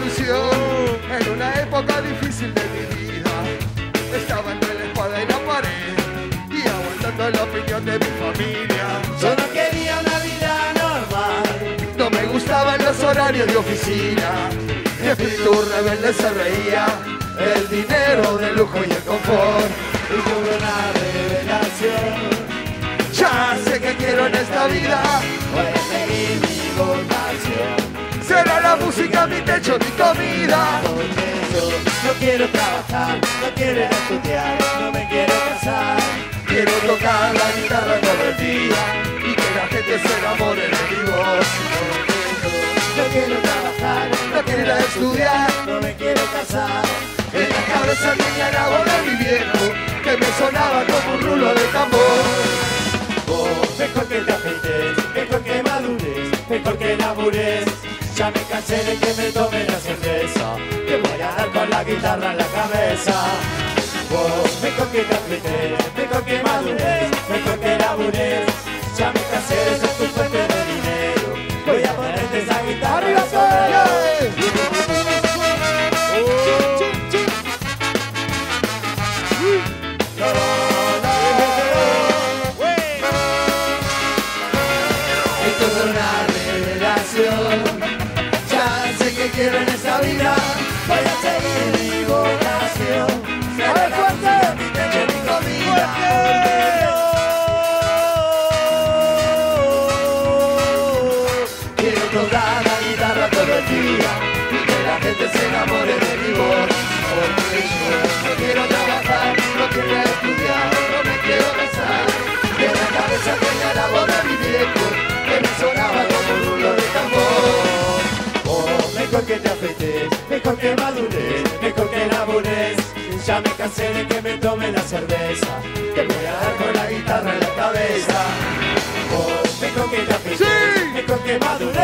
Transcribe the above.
en una época difícil de mi vida. Estaba entre la espada y la pared y aguantando la opinión de mi familia. Solo quería una vida normal. No me gustaban los horarios de oficina. Mi espíritu rebelde se reía. El dinero de lujo y No quiero trabajar, no quiero estudiar, no me quiero casar. Quiero tocar la guitarra todo el día y que la gente se enamore de mi voz. No quiero trabajar, No quiero estudiar, no me quiero casar. en la cabeza tenía la voz de mi viejo que me sonaba como un rulo de tambor. Vos, mejor que te afeites, mejor que madures, mejor que labures. Ya me cansé de que me tome la con la guitarra en la cabeza. Vos, mejor que te afeites, mejor que madures, mejor que enamore de. Porque yo no quiero trabajar, no quiero estudiar, no me quiero casar. Y en la cabeza tenía la voz de mi viejo que me sonaba como un rulo de tambor. Oh, mejor que te afeites, mejor que madures, mejor que labures. Ya me cansé de que me tome la cerveza. Te voy a dar con la guitarra en la cabeza. Oh, mejor que te afeites, mejor que madures,